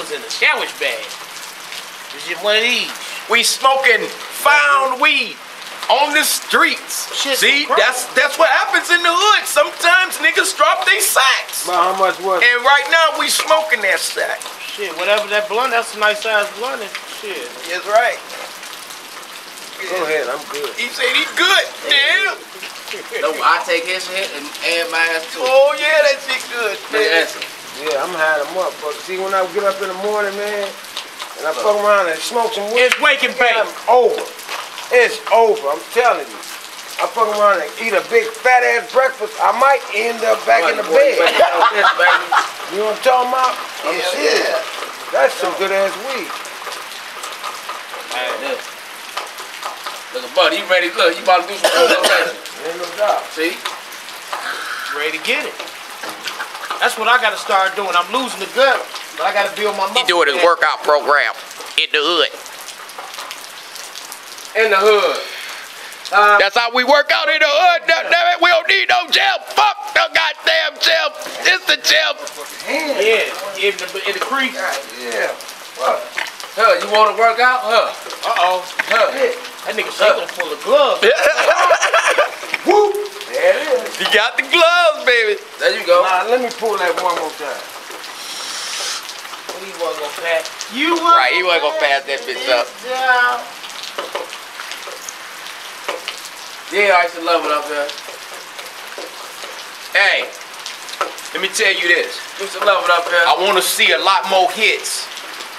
was in a sandwich bag. It's just one of these. We smoking found weed on the streets. Shit, See, that's that's what happens in the hood. Sometimes niggas drop their sacks. About how much was? And right now we smoking that sack. Shit, whatever that blunt, that's a nice size blunt. and Shit. That's right. Go ahead, I'm good. He said he good. Damn. No, I take his shit and add mine too. Oh yeah, that shit good. Look Man. at that. Yeah, I'm high them up. But see, when I get up in the morning, man, and I fuck around and smoke some weed, It's wake and bake. I'm over. It's over. I'm telling you. I fuck around and eat a big fat ass breakfast. I might end up back in the bed. better know this, baby. You know what I'm talking about? I'm Hell serious. yeah. That's some good ass weed. Look. Look at Buddy, you ready? Look, you about to do some good Ain't no doubt. See? Ready to get it. That's what I gotta start doing. I'm losing the gut, but I gotta build my muscle. He doing his workout program in the hood. In the hood. Uh, That's how we work out in the hood. Damn it, we don't need no gym. Fuck the goddamn gym. It's the gym. Yeah, in the, in the creek. yeah. What? Huh, you want to work out? Huh? Uh-oh. Huh? That nigga shaking full of gloves. Whoop. There it is. You got the gloves, baby. There you go. Now, let me pull that one more time. What you want to go pass? You want Right, he wasn't gonna pass that bitch up. down. Yeah, I used to love it up there. Hey, let me tell you this. Used to love it up there. I want to see a lot more hits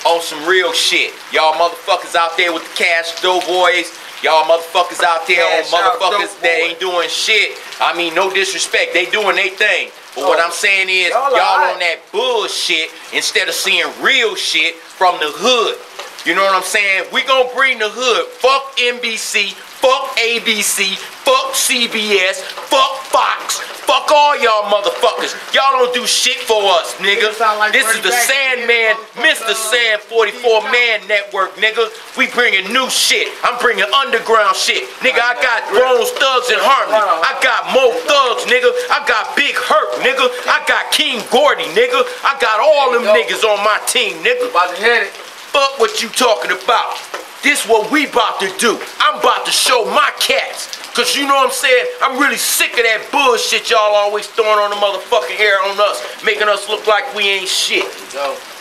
on some real shit. Y'all motherfuckers out there with the cash doughboys. Y'all motherfuckers out there Cash on out motherfuckers that ain't doing shit. I mean, no disrespect. They doing their thing. But what Oh. I'm saying is, Y'all y'all, on that bullshit instead of seeing real shit from the hood. You know what I'm saying? We gonna bring the hood. Fuck NBC. Fuck ABC. Fuck CBS. Fuck Fox. Fuck all y'all motherfuckers. Y'all don't do shit for us, nigga. Like this is the Sandman, Mr. Sand 44 Man Network, nigga. We bringing new shit. I'm bringing underground shit. Nigga, I got Bones Thugs and Harmony. I got Mo Thugs, nigga. I got Big Hurt, nigga. I got King Gordy, nigga. I got all them niggas on my team, nigga. About to hit it. Fuck what you talking about. This what we about to do. I'm about to show my cats. Cause you know what I'm saying? I'm really sick of that bullshit y'all always throwing on the motherfucking air on us, making us look like we ain't shit.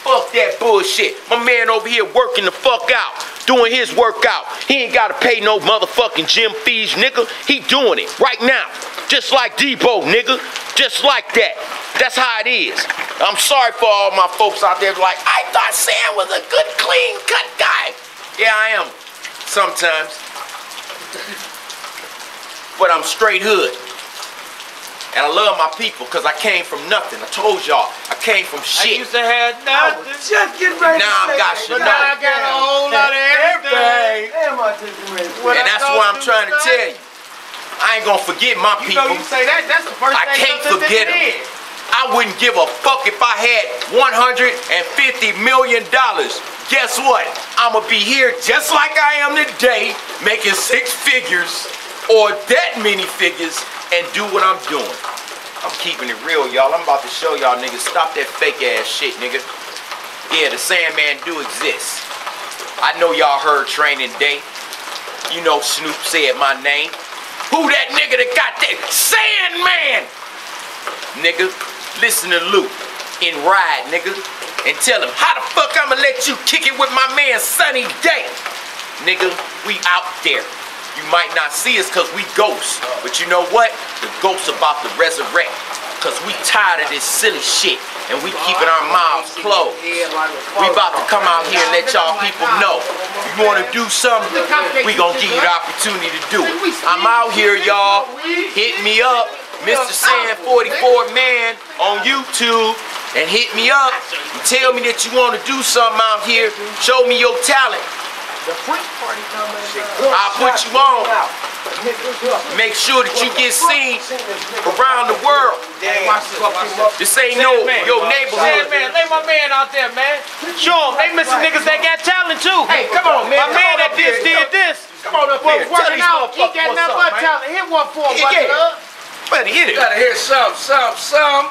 Fuck that bullshit. My man over here working the fuck out, doing his workout. He ain't gotta pay no motherfucking gym fees, nigga. He doing it right now. Just like Debo, nigga. Just like that. That's how it is. I'm sorry for all my folks out there like, I thought Sam was a good, clean cut guy. Yeah, I am. Sometimes. But I'm straight hood. And I love my people because I came from nothing. I told y'all, I came from shit. I shit. used to have I was nothing. just getting ready Now to I say got that. you But know. now I got a whole lot of everything. Damn, I just getting ready What And I that's go what I'm trying to tell you. I ain't gonna forget my You know, people. you say that, that's the first I thing can't comes forget your 'em. head. I wouldn't give a fuck if I had 150 million dollars. Guess what? I'ma be here just like I am today, making six figures or that many figures and do what I'm doing. I'm keeping it real, y'all. I'm about to show y'all niggas. Stop that fake ass shit, nigga. Yeah, the Sandman do exist. I know y'all heard Training Day. You know Snoop said my name. Who that nigga that got that Sandman? Nigga, listen to Luke and ride, nigga, and tell him how the fuck I'ma let you kick it with my man Sunny Day. Nigga, we out there. You might not see us cause we ghosts, but you know what? The ghosts about to resurrect. Cause we tired of this silly shit and we keeping our mouths closed. We about to come out here and let y'all people know. If You wanna do something? We gonna give you the opportunity to do it. I'm out here, y'all. Hit me up, Mr. Sand 44 Man on YouTube. And hit me up and tell me that you wanna do something out here. Show me your talent. The freak party coming. I'll put you on. Make sure that you get seen around the world. This ain't no your neighborhood. man, lay my man out there, man. Show him, they missing niggas that got talent too. Hey, come on, man. My man that up did this. Come on up here. Working out. He got nothing but talent. Hit one for him, Yeah, Buster yeah. Love. Better hit You it. gotta hear some, some, some.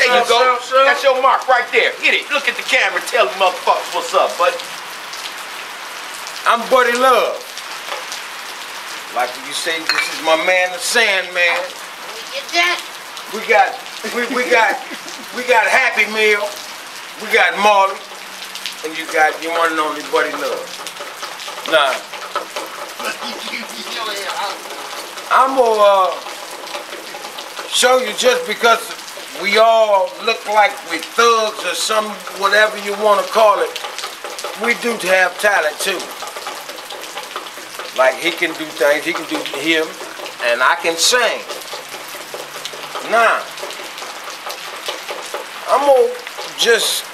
There you go. sure, sure. That's your mark right there. Hit it. Look at the camera. Tell the motherfuckers what's up, bud. I'm Buddy Love. Like you say, this is my man, the Sandman. Get that? We got, we, we got, we got Happy Meal. We got Marley. And you got your one and only Buddy Love. Nah, I'm gonna uh, show you just because we all look like we thugs or some whatever you want to call it. We do have talent too. Like he can do things, he can do him, and I can sing. Now, I'm gonna just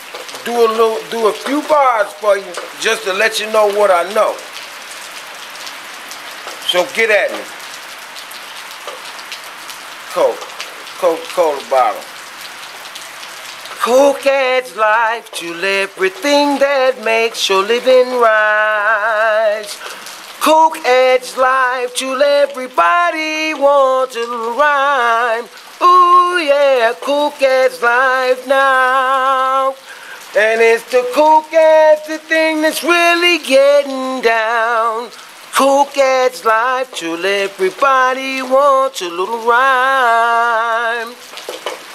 do a little, do a few bars for you, just to let you know what I know. So get at me. Coke, Coca-Cola bottle. Coke adds life to everything that makes your living rise. Coke adds life to everybody wants to rhyme. Ooh yeah, Coke adds life now. And it's the Coke adds the thing that's really getting down. Coke adds life to everybody wants a little rhyme.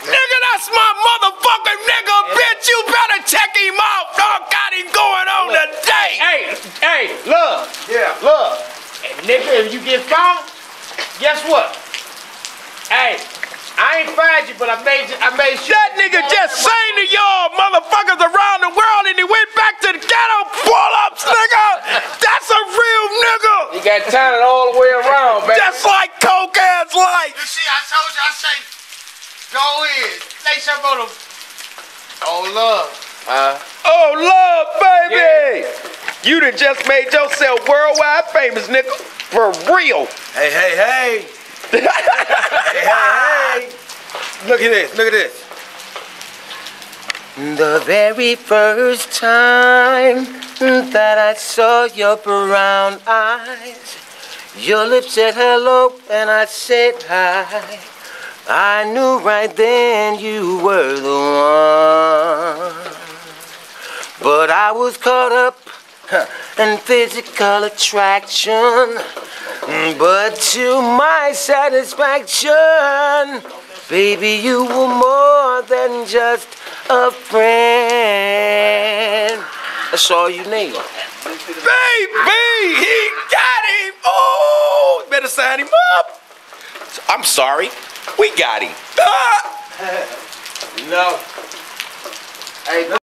Nigga, that's my motherfucking nigga, bitch. You better check him out. Dog got him going on today. Hey, hey, look. Yeah. Look. And nigga, if you get found, guess what? Hey, I ain't fired you, but I made you, I made sure. That nigga just sang to y'all motherfuckers around the world and he went back to the ghetto pull-ups, nigga. That's a real nigga. He got talent all the way around, baby. Just like coke ass life. You see, I told you, I say, go in. Lay some on them. Oh, love. Uh, Oh, love, baby. You done just made yourself worldwide famous, nigga. For real. Hey, hey, hey. hey, hey, hey. Look at this, look at this. The very first time that I saw your brown eyes, your lips said hello and I said hi. I knew right then you were the one. But I was caught up in physical attraction. But to my satisfaction, baby, you were more than just a friend. That's all you need. Baby, he got him. Oh, better sign him up. I'm sorry. We got him. Ah. No. Hey,